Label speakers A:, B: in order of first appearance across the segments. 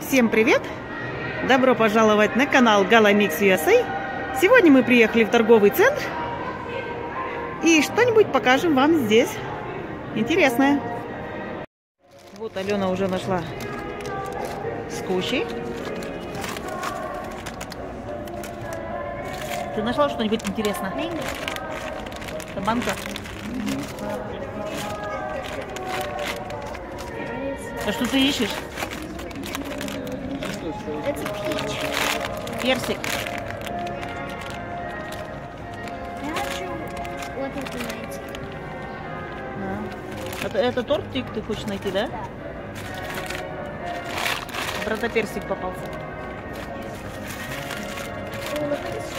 A: Всем привет! Добро пожаловать на канал Galamix USA. Сегодня мы приехали в торговый центр и что-нибудь покажем вам здесь интересное. Вот Алена уже нашла скотчи. Ты нашла что-нибудь интересное? Это банка. А что ты ищешь? Персик.
B: Я хочу вот это найти.
A: Это, это тортик ты хочешь найти, да?
B: Да.
A: Правда, персик попался.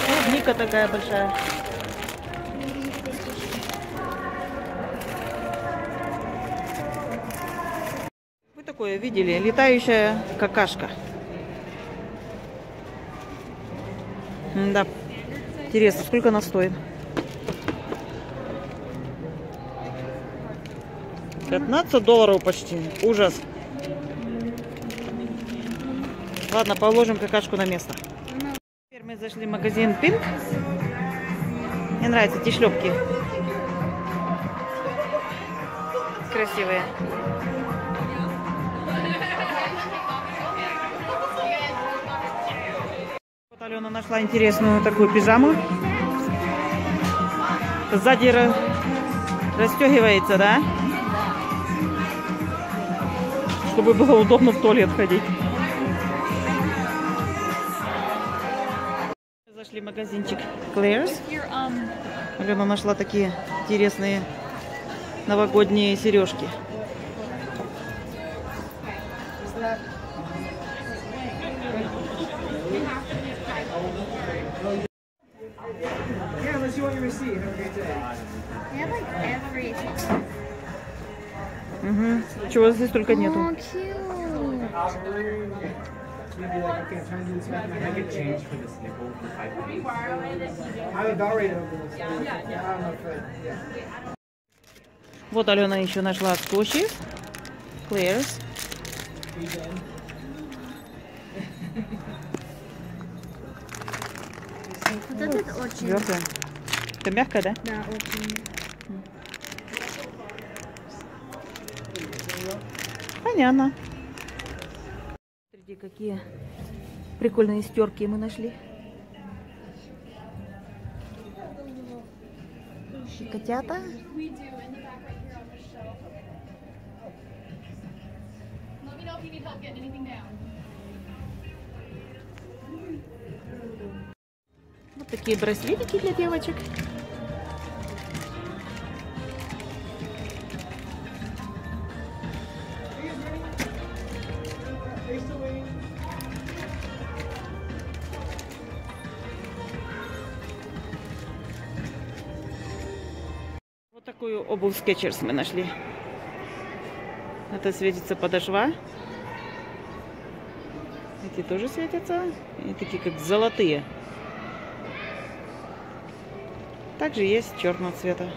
A: Клубника такая большая. Вы такое видели? Летающая какашка. Да. Интересно, сколько она стоит? 15 долларов почти. Ужас. Ладно, положим какашку на место. Теперь мы зашли в магазин Pink. Мне нравятся эти шлепки. Красивые. Алена нашла интересную такую пижаму. Сзади ра- расстегивается, да? Чтобы было удобно в туалет ходить. Зашли в магазинчик Claire's. Алена нашла такие интересные новогодние сережки.
C: Yeah, unless you want your receipt. Have a great day.
B: They have like everything.
A: Угу. Чего здесь только нету.
B: Oh, cute.
C: You'd be like, okay, I'm trying to do this math.
D: I get change for this nickel for five pennies.
C: I'm about ready to open this. Yeah, I don't know if I, yeah.
A: Вот Алена еще нашла скотчи. Claire's.
B: Вот этот очень.
A: Твердая. Это мягкая, да?
B: Да, очень.
A: Понятно. Смотрите, какие прикольные стерки мы нашли. И котята.
E: Let me know if you need help getting anything down.
A: Такие браслетики для девочек. Вот такую обувь Skechers мы нашли. Это светится подошва. Эти тоже светятся. Они такие как золотые. Также есть черного цвета.